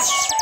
Yes!